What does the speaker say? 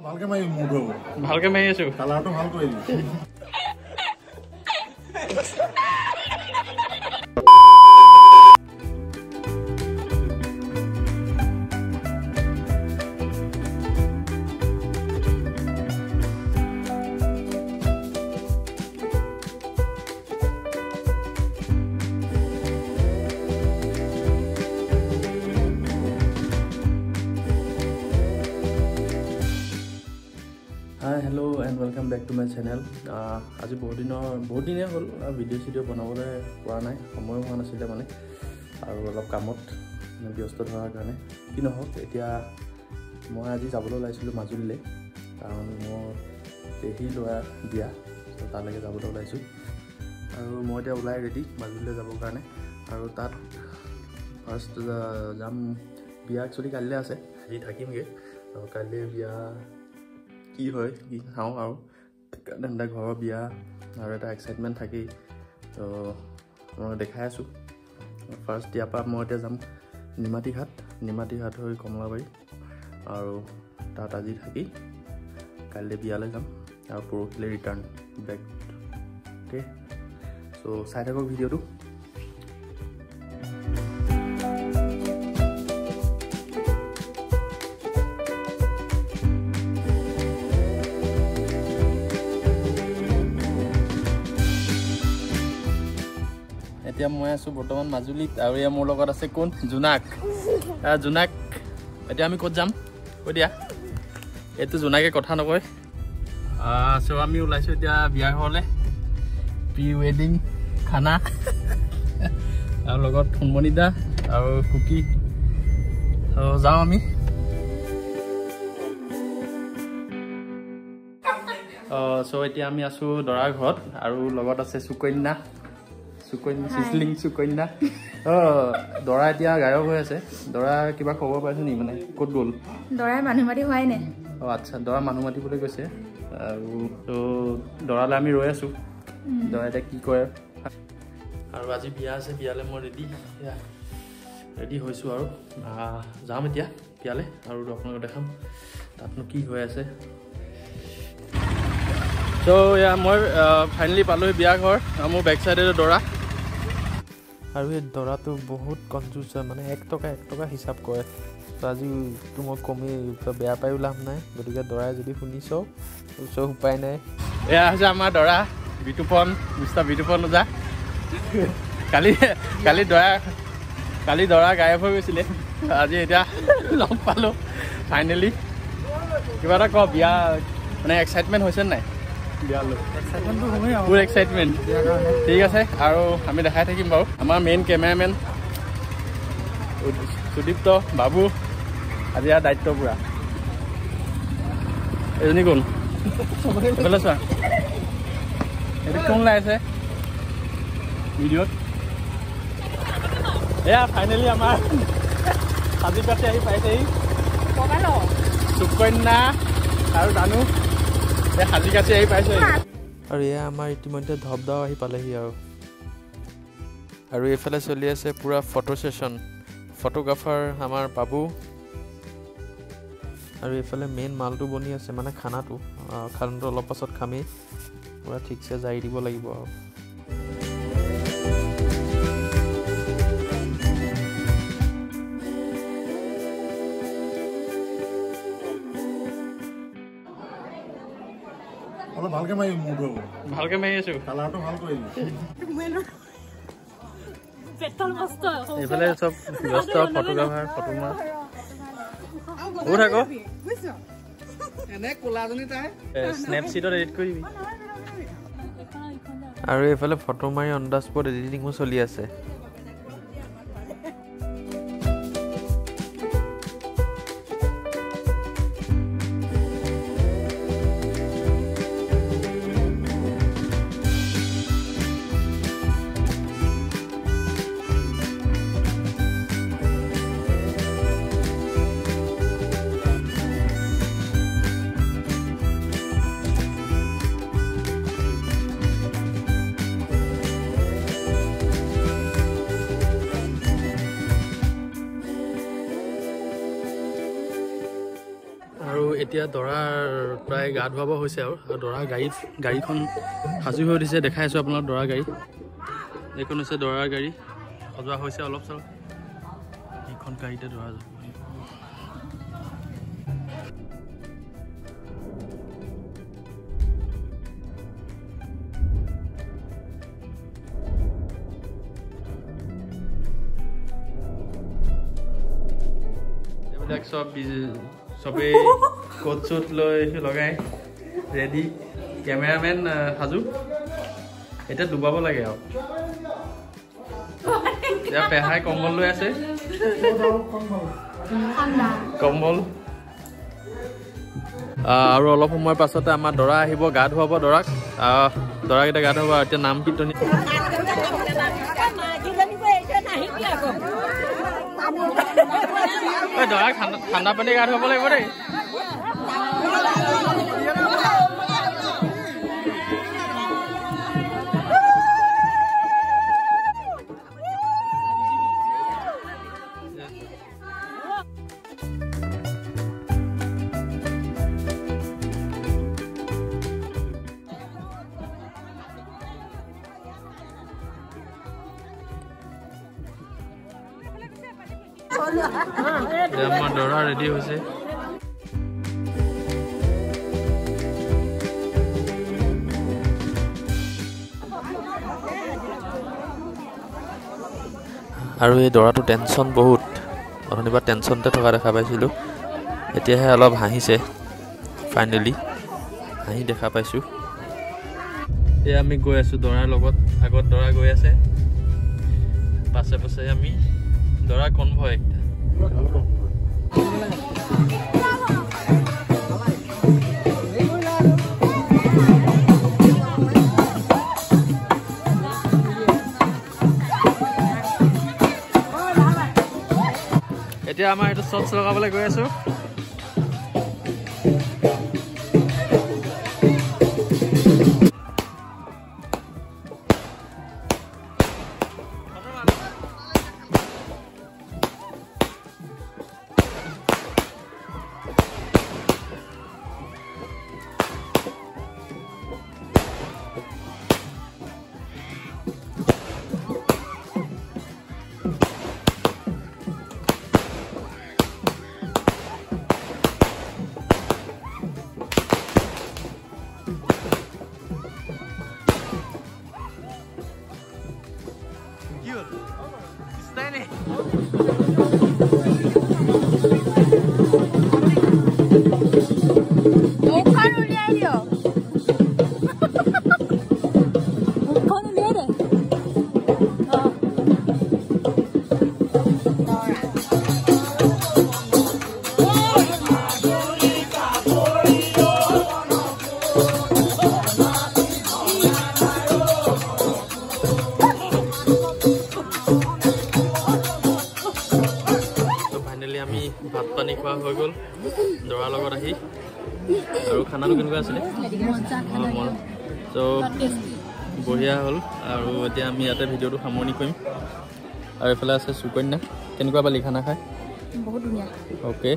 ভালকে মাৰি মূৰটো হ'ব ভালকে মাৰি আছো। কালাৰটো ভাল কৰি টু মাই চেনেল আজি বহুত দিনৰ বহুত দিনেই হ'ল ভিডিঅ' চিডিঅ' বনাবলৈ পৰা নাই সময়ো হোৱা নাছিলে মানে আৰু অলপ কামত ব্যস্ত থকাৰ কাৰণে। কি নহওক এতিয়া মই আজি যাবলৈ ওলাইছিলোঁ মাজুলীলৈ কাৰণ মোৰ পেহী ল'ৰা বিয়া তালৈকে যাবলৈ ওলাইছোঁ। আৰু মই এতিয়া ওলাই ৰেডি মাজুলীলৈ যাবৰ কাৰণে। আৰু তাত ফাৰ্ষ্ট যাম বিয়া একচুৱেলি কাইলৈ আছে আজি থাকিমগৈ। আৰু কাইলৈ বিয়া কি হয় কি চাওঁ আৰু। এটা ঘৰৰ বিয়া আৰু এটা এক্সাইটমেণ্ট থাকেই। তো মই দেখাই আছোঁ। ফাৰ্ষ্ট ইয়াৰ পৰা মই এতিয়া যাম নিমাতী ঘাট। নিমাতী ঘাট হৈ কমলাবাৰী। আৰু তাত আজি থাকি কাইলৈ বিয়ালৈ যাম আৰু পৰহিলৈ ৰিটাৰ্ণ বেক অ'কে চ' চাই থাকক ভিডিঅ'টো। এতিয়া মই আছোঁ বৰ্তমান মাজুলীত আৰু এয়া মোৰ লগত আছে কোন? জোনাক। জোনাক এতিয়া আমি ক'ত যাম? কৈ দিয়া। এইটো জোনাকে কথা নকয়। চ' আমি ওলাইছোঁ এতিয়া বিয়া ঘৰলৈ। প্ৰি ৱেডিং খানা। আৰু লগত সোণমণি দা আৰু কুকি। চ' যাওঁ আমি। চ' এতিয়া আমি আছোঁ দৰাৰ ঘৰত আৰু লগত আছে সুকন্যা। সুকন্যা চিচলিং সুকন্যা অ দৰা এতিয়া গায়ক হৈ আছে। দৰা কিবা খবৰ পাইছে নেকি মানে? ক'ত গ'ল? দৰাই মানুহ মাতি হোৱাই নাই। অ আচ্ছা দৰা মানুহ মাতিবলৈ গৈছে। আৰু তো দৰালৈ আমি ৰৈ আছোঁ। দৰা এতিয়া কি কৰে? আৰু আজি বিয়া আছে বিয়ালৈ মই ৰেডি ৰেডি হৈছোঁ আৰু। যাম এতিয়া বিয়ালৈ আৰু আপোনালোকক দেখাম। তাতনো কি হৈ আছে। চ' এয়া মই ফাইনেলি পালোহি বিয়া ঘৰ মোৰ বেক চাইডে দৰা। আৰু এই দৰাটো বহুত কনজুচ হয় মানে এক টকা এক টকা হিচাপ কৰে। ত' আজিতো মই কমেই বেয়া পায়ো লাভ নাই। গতিকে দৰাই যদি শুনিছ ওচৰ উপায় নাই। এয়া হৈছে আমাৰ দৰা বিতুপন মিষ্টাৰ বিতুপন ওজা কালি কালি দৰা কালি দৰা গায়ব হৈ গৈছিলে। আজি এতিয়া লগ পালোঁ ফাইনেলি কিবা এটা ক বিয়া মানে এক্সাইটমেণ্ট হৈছে নাই? ফুল এক্সাইটমেণ্ট ঠিক আছে আৰু আমি দেখাই থাকিম বাৰু। আমাৰ মেইন কেমেৰামেন সুদীপ্ত বাবু আজি ইয়াৰ দায়িত্ব পূৰা। এজনী কোন এইফালে চোৱা। এইটো কোন ওলাই আছে? ভিডিঅ'ত। এয়া ফাইনেলি আমাৰ সাজি কাটি আহি পাইছেহি। সুকন্যা আৰু এই আৰু এয়া আমাৰ ইতিমধ্যে ধপদাও আহি পালেহি আৰু। আৰু এইফালে চলি আছে পূৰা ফটো ছেশ্যন। ফটোগ্ৰাফাৰ আমাৰ বাবু। আৰু এইফালে মেইন মালটো বনি আছে মানে খানাটো। খানাটো অলপ পাছত খামেই। পূৰা ঠিকছে জাৰি দিব লাগিব আৰু। অলপ ভালকে মাৰি মূৰটো হ'ব ভালকৈ মাৰি আছোঁ কালাৰটো ভাল কৰি দিবি এইফালে চব ব্যস্ত ফটোগ্ৰাফাৰ ফটো মাৰ ক'ত আকৌ স্নেপচিটত এডিট কৰি দিবি আৰু এইফালে ফটো মাৰি অন দ্য স্পট এডিটিঙো চলি আছে এতিয়া দৰাৰ প্ৰায় গা ধুৱাব হৈছে আৰু আৰু দৰাৰ গাড়ীত গাড়ীখন সাজু হৈ উঠিছে দেখাই আছোঁ আপোনাক দৰাৰ গাড়ী। এইখন হৈছে দৰাৰ গাড়ী সজোৱা হৈছে অলপ চলপ। এইখন গাড়ীতে দৰা যাব। চব বিজ- চবেই কোট লৈ লগাই ৰেডি কেমেৰামেন সাজু। এতিয়া ডুবাব লাগে এতিয়া পেহাই কম্বল লৈ আছে। কম্বল। আৰু অলপ সময়ৰ পাছতে আমাৰ দৰা আহিব গা ধুৱাব দৰাক। দৰাকেইটা গা ধুৱাব এতিয়া নাম কীৰ্তনী ঠাণ্ডা ঠাণ্ডা পানী গা ধুৱাব লাগিব দেই। আমাৰ দৰা ৰেডি হৈছে। আৰু এই দৰাটো টেনশ্যন বহুত। অথনিবা টেনশ্যনতে থকা দেখা পাইছিলোঁ। এতিয়াহে অলপ হাঁহিছে ফাইনেলি হাঁহি দেখা পাইছোঁ। এতিয়া আমি গৈ আছোঁ দৰাৰ লগত। আগত দৰা গৈ আছে। পাছে পাছে আমি দৰা কনভয় এতিয়া আমাৰ এইটো শ্বৰ্টছ লগাবলৈ গৈ আছোঁ। আৰু খানাটো কেনেকুৱা আছিলে? ত' বঢ়িয়া হ'ল। আৰু এতিয়া আমি ইয়াতে ভিডিঅ'টো সামৰণি কৰিম। আৰু এইফালে আছে সুকন্যা কেনেকুৱা পালি খানা খাই? বহুত ধুনীয়া। অ'কে